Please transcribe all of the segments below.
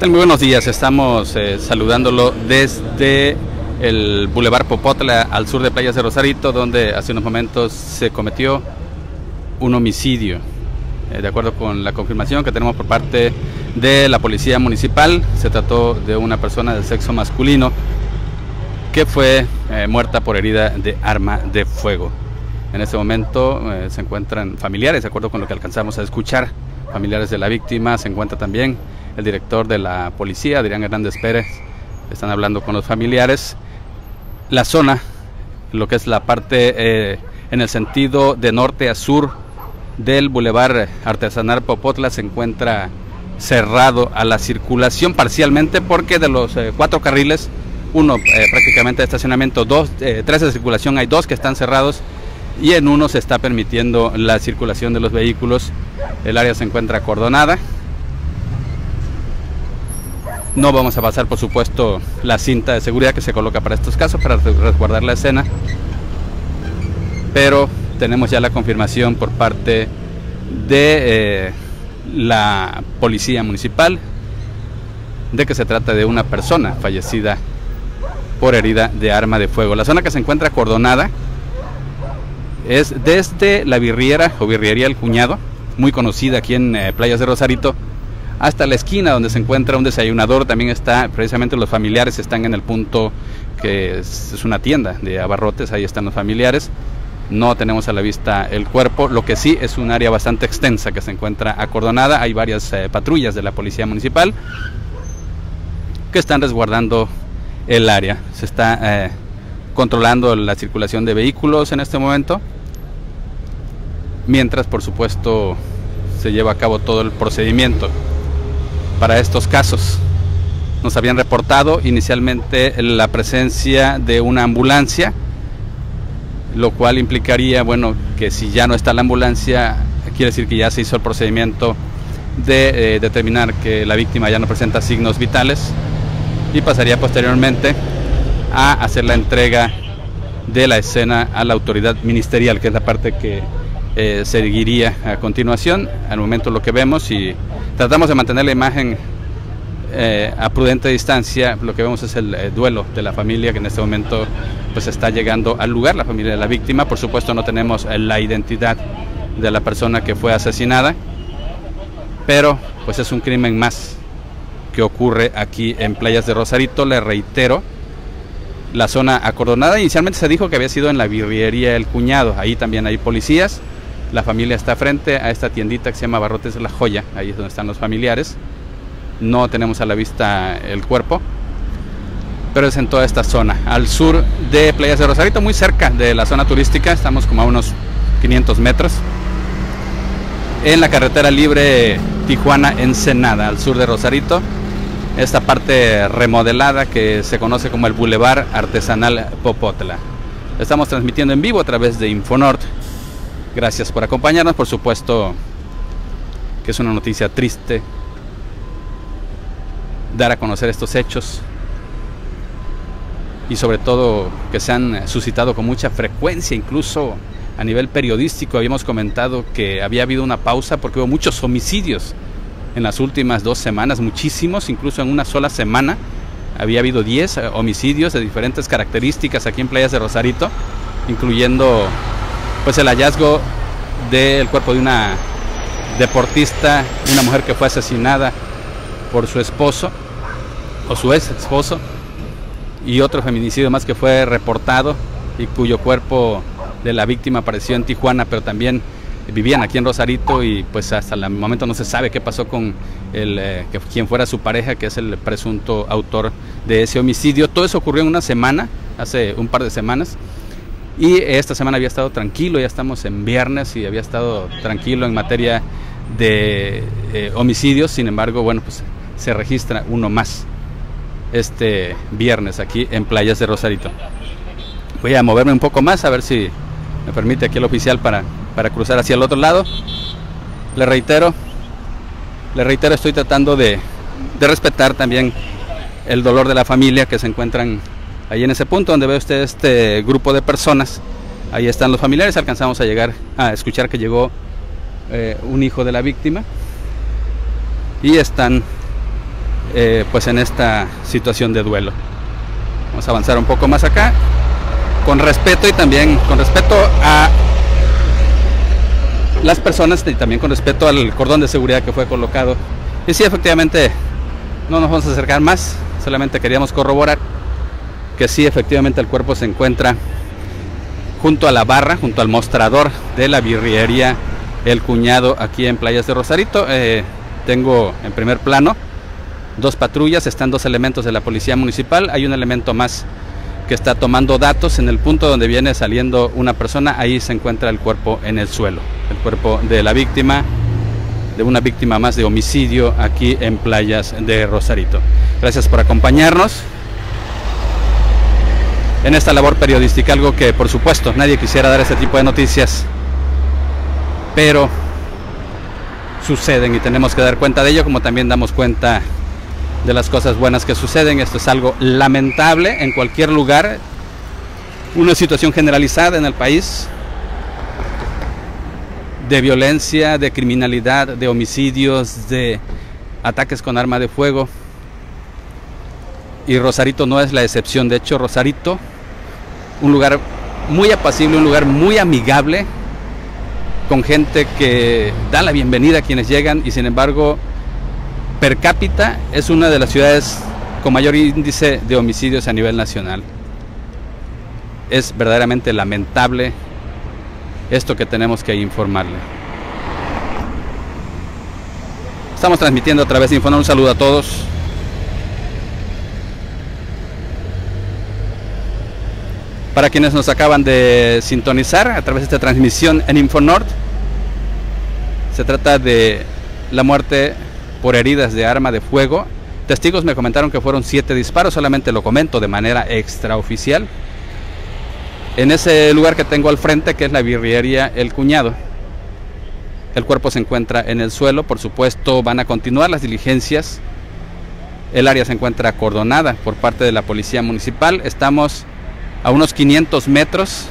Muy buenos días. Estamos eh, saludándolo desde el Boulevard Popotla al sur de Playas de Rosarito, donde hace unos momentos se cometió un homicidio. Eh, de acuerdo con la confirmación que tenemos por parte de la Policía Municipal, se trató de una persona del sexo masculino que fue eh, muerta por herida de arma de fuego. En este momento se encuentran familiares, de acuerdo con lo que alcanzamos a escuchar, familiares de la víctima, se encuentra también el director de la policía, Adrián Hernández Pérez, están hablando con los familiares. La zona, lo que es la parte eh, en el sentido de norte a sur del Boulevard Artesanal Popotla se encuentra cerrado a la circulación parcialmente porque de los eh, cuatro carriles, uno eh, prácticamente de estacionamiento, dos, tres de circulación, hay dos que están cerrados y en uno se está permitiendo la circulación de los vehículos. El área se encuentra acordonada. No vamos a pasar, por supuesto, la cinta de seguridad que se coloca para estos casos, para resguardar la escena. Pero tenemos ya la confirmación por parte de eh, la policía municipal de que se trata de una persona fallecida por herida de arma de fuego. La zona que se encuentra acordonada es desde la birriera o birriería El Cuñado, muy conocida aquí en eh, Playas de Rosarito, hasta la esquina donde se encuentra un desayunador. También está, precisamente los familiares están en el punto que es, una tienda de abarrotes, ahí están los familiares. No tenemos a la vista el cuerpo, lo que sí es un área bastante extensa que se encuentra acordonada. Hay varias eh, patrullas de la policía municipal que están resguardando el área. Se está eh, controlando la circulación de vehículos en este momento. Mientras, por supuesto, se lleva a cabo todo el procedimiento para estos casos. Nos habían reportado inicialmente la presencia de una ambulancia, lo cual implicaría, bueno, que si ya no está la ambulancia, quiere decir que ya se hizo el procedimiento de eh, determinar que la víctima ya no presenta signos vitales y pasaría posteriormente a hacer la entrega de la escena a la autoridad ministerial, que es la parte que eh, seguiría a continuación. Al momento lo que vemos y tratamos de mantener la imagen eh, a prudente distancia, lo que vemos es el eh, duelo de la familia que en este momento pues está llegando al lugar, la familia de la víctima. Por supuesto no tenemos la identidad de la persona que fue asesinada, pero pues es un crimen más que ocurre aquí en Playas de Rosarito, le reitero, la zona acordonada. Inicialmente se dijo que había sido en la birriería El Cuñado, ahí también hay policías. La familia está frente a esta tiendita que se llama Barrotes de la Joya, ahí es donde están los familiares. No tenemos a la vista el cuerpo, pero es en toda esta zona, al sur de Playas de Rosarito, muy cerca de la zona turística, estamos como a unos 500 metros. En la carretera libre Tijuana-Ensenada, al sur de Rosarito, esta parte remodelada que se conoce como el Boulevard Artesanal Popotla. Estamos transmitiendo en vivo a través de Infonort Gracias por acompañarnos, por supuesto que es una noticia triste dar a conocer estos hechos y sobre todo que se han suscitado con mucha frecuencia, incluso a nivel periodístico. Habíamos comentado que había habido una pausa porque hubo muchos homicidios en las últimas dos semanas, muchísimos, incluso en una sola semana. Había habido 10 homicidios de diferentes características aquí en Playas de Rosarito, incluyendo pues el hallazgo del cuerpo de una deportista, una mujer que fue asesinada por su esposo o su ex esposo y otro feminicidio más que fue reportado y cuyo cuerpo de la víctima apareció en Tijuana, pero también vivían aquí en Rosarito y pues hasta el momento no se sabe qué pasó con el, eh, quien fuera su pareja, que es el presunto autor de ese homicidio. Todo eso ocurrió en una semana, hace un par de semanas. Y esta semana había estado tranquilo, ya estamos en viernes y había estado tranquilo en materia de eh, homicidios, sin embargo, bueno, pues se registra uno más este viernes aquí en Playas de Rosarito. Voy a moverme un poco más a ver si me permite aquí el oficial para, para cruzar hacia el otro lado. Le reitero, le reitero, estoy tratando de, de respetar también el dolor de la familia que se encuentran ahí en ese punto donde ve usted este grupo de personas, ahí están los familiares, alcanzamos a llegar a escuchar que llegó eh, un hijo de la víctima y están eh, pues en esta situación de duelo. Vamos a avanzar un poco más acá, con respeto y también con respeto a las personas y también con respeto al cordón de seguridad que fue colocado. Y sí, efectivamente, no nos vamos a acercar más, solamente queríamos corroborar que sí, efectivamente el cuerpo se encuentra junto a la barra, junto al mostrador de la birriería El Cuñado aquí en Playas de Rosarito. Eh, tengo en primer plano dos patrullas, están dos elementos de la policía municipal, hay un elemento más que está tomando datos en el punto donde viene saliendo una persona, ahí se encuentra el cuerpo en el suelo, el cuerpo de la víctima, de una víctima más de homicidio aquí en Playas de Rosarito. Gracias por acompañarnos en esta labor periodística, algo que por supuesto nadie quisiera dar este tipo de noticias, pero suceden y tenemos que dar cuenta de ello, como también damos cuenta de las cosas buenas que suceden. Esto es algo lamentable en cualquier lugar, una situación generalizada en el país de violencia, de criminalidad, de homicidios, de ataques con arma de fuego. Y Rosarito no es la excepción. De hecho, Rosarito, un lugar muy apacible, un lugar muy amigable, con gente que da la bienvenida a quienes llegan y sin embargo per cápita es una de las ciudades con mayor índice de homicidios a nivel nacional. Es verdaderamente lamentable esto que tenemos que informarle. Estamos transmitiendo a través de Infonor. Un saludo a todos. Para quienes nos acaban de sintonizar a través de esta transmisión en Infonord, se trata de la muerte por heridas de arma de fuego. Testigos me comentaron que fueron siete disparos, solamente lo comento de manera extraoficial. En ese lugar que tengo al frente, que es la birriería El Cuñado, el cuerpo se encuentra en el suelo, por supuesto van a continuar las diligencias. El área se encuentra acordonada por parte de la Policía Municipal. Estamos a unos 500 metros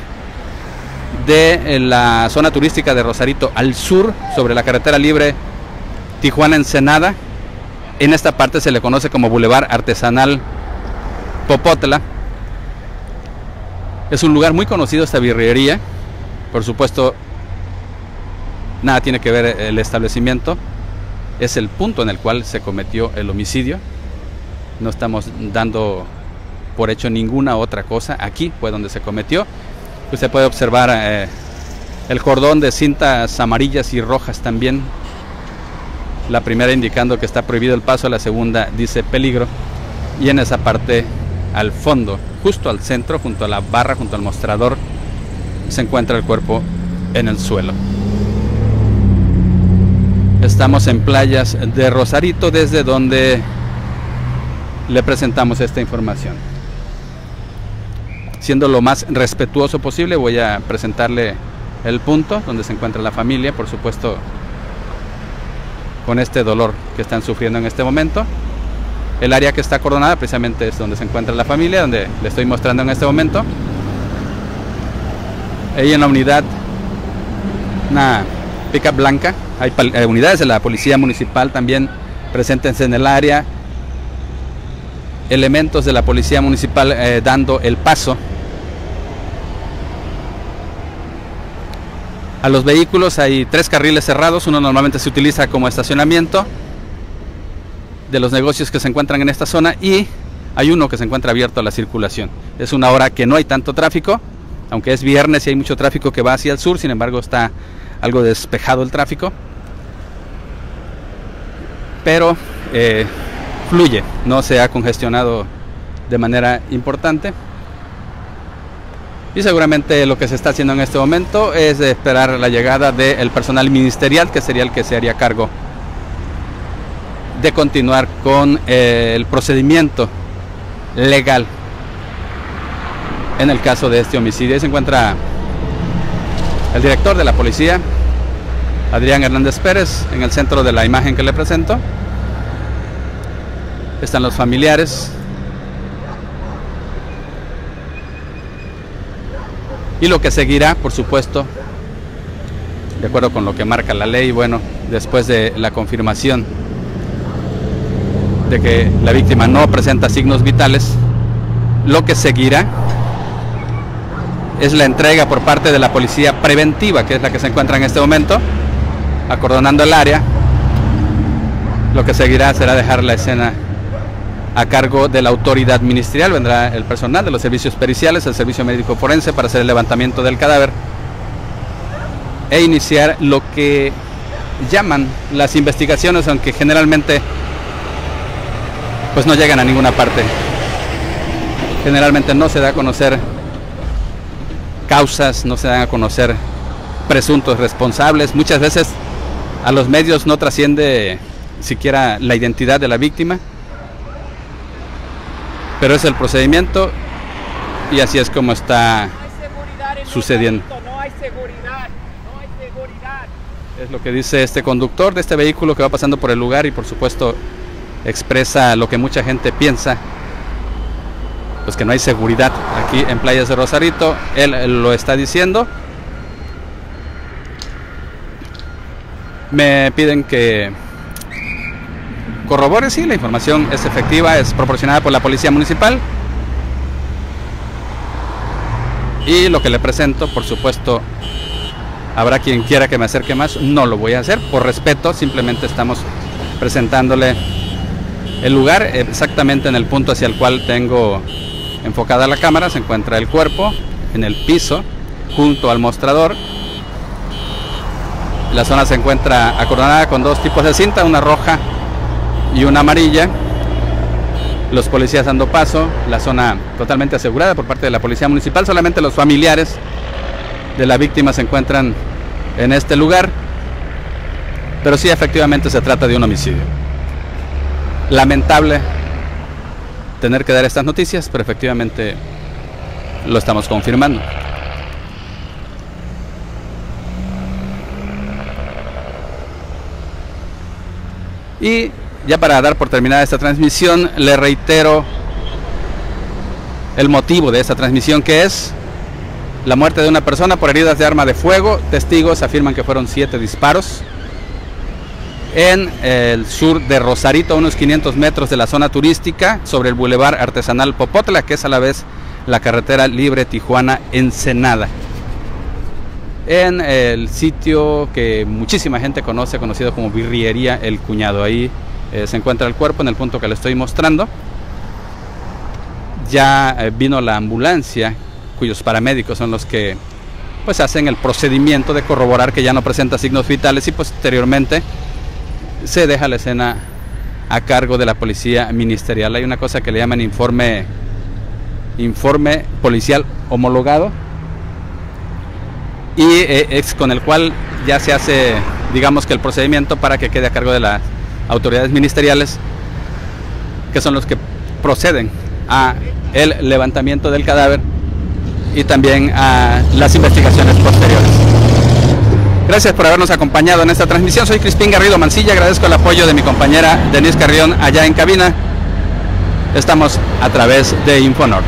de la zona turística de Rosarito al sur, sobre la carretera libre Tijuana Ensenada. En esta parte se le conoce como Boulevard Artesanal Popotla. Es un lugar muy conocido esta birrería. Por supuesto, nada tiene que ver el establecimiento. Es el punto en el cual se cometió el homicidio. No estamos dando por hecho ninguna otra cosa. Aquí fue donde se cometió. Usted puede observar eh, el cordón de cintas amarillas y rojas también la primera indicando que está prohibido el paso, la segunda dice peligro. Y en esa parte, al fondo, justo al centro, junto a la barra, junto al mostrador, se encuentra el cuerpo en el suelo. Estamos en playas de Rosarito, desde donde le presentamos esta información. Siendo lo más respetuoso posible, voy a presentarle el punto donde se encuentra la familia, por supuesto con este dolor que están sufriendo en este momento. El área que está acordonada precisamente es donde se encuentra la familia, donde le estoy mostrando en este momento. Ahí en la unidad, una pica blanca, hay eh, unidades de la policía municipal también presentes en el área, elementos de la policía municipal eh, dando el paso A los vehículos hay tres carriles cerrados, uno normalmente se utiliza como estacionamiento de los negocios que se encuentran en esta zona y hay uno que se encuentra abierto a la circulación. Es una hora que no hay tanto tráfico, aunque es viernes y hay mucho tráfico que va hacia el sur, sin embargo está algo despejado el tráfico. Pero eh, fluye, no se ha congestionado de manera importante. Y seguramente lo que se está haciendo en este momento es esperar la llegada del personal ministerial, que sería el que se haría cargo de continuar con eh, el procedimiento legal en el caso de este homicidio. Ahí se encuentra el director de la policía, Adrián Hernández Pérez, en el centro de la imagen que le presento. Están los familiares, y lo que seguirá, por supuesto, de acuerdo con lo que marca la ley, bueno, después de la confirmación de que la víctima no presenta signos vitales, lo que seguirá es la entrega por parte de la policía preventiva, que es la que se encuentra en este momento, acordonando el área. Lo que seguirá será dejar la escena a cargo de la autoridad ministerial. Vendrá el personal de los servicios periciales, el servicio médico forense para hacer el levantamiento del cadáver e iniciar lo que llaman las investigaciones, aunque generalmente pues no llegan a ninguna parte. Generalmente no se da a conocer causas, no se dan a conocer presuntos responsables. Muchas veces a los medios no trasciende siquiera la identidad de la víctima. Pero es el procedimiento y así es como está sucediendo. Es lo que dice este conductor de este vehículo que va pasando por el lugar y por supuesto expresa lo que mucha gente piensa, pues que no hay seguridad aquí en Playas de Rosarito. Él, lo está diciendo. Me piden que corrobore si la información es efectiva, es proporcionada por la Policía Municipal. Y lo que le presento, por supuesto, Habrá quien quiera que me acerque más, no lo voy a hacer. Por respeto, simplemente estamos presentándole el lugar exactamente en el punto hacia el cual tengo enfocada la cámara. Se encuentra el cuerpo en el piso, junto al mostrador. La zona se encuentra acordonada con dos tipos de cinta, una roja y una amarilla. Los policías dando paso, la zona totalmente asegurada por parte de la policía municipal, solamente los familiares de la víctima se encuentran en este lugar, pero sí efectivamente se trata de un homicidio. Lamentable tener que dar estas noticias, pero efectivamente lo estamos confirmando. Y ya para dar por terminada esta transmisión, le reitero el motivo de esta transmisión que es la muerte de una persona por heridas de arma de fuego. Testigos afirman que fueron siete disparos. En el sur de Rosarito, a unos 500 metros de la zona turística, sobre el bulevar artesanal Popotla, que es a la vez la carretera libre Tijuana-Ensenada. En el sitio que muchísima gente conoce, conocido como Birriería El Cuñado. Ahí eh, se encuentra el cuerpo en el punto que le estoy mostrando. Ya eh, vino la ambulancia cuyos paramédicos son los que pues hacen el procedimiento de corroborar que ya no presenta signos vitales y posteriormente se deja la escena a cargo de la policía ministerial. Hay una cosa que le llaman informe informe policial homologado y eh, es con el cual ya se hace digamos que el procedimiento para que quede a cargo de las autoridades ministeriales, que son los que proceden a el levantamiento del cadáver y también a las investigaciones posteriores. Gracias por habernos acompañado en esta transmisión. Soy Crispín Garrido Mancilla. Agradezco el apoyo de mi compañera Denise Carrión allá en cabina. Estamos a través de Infonor.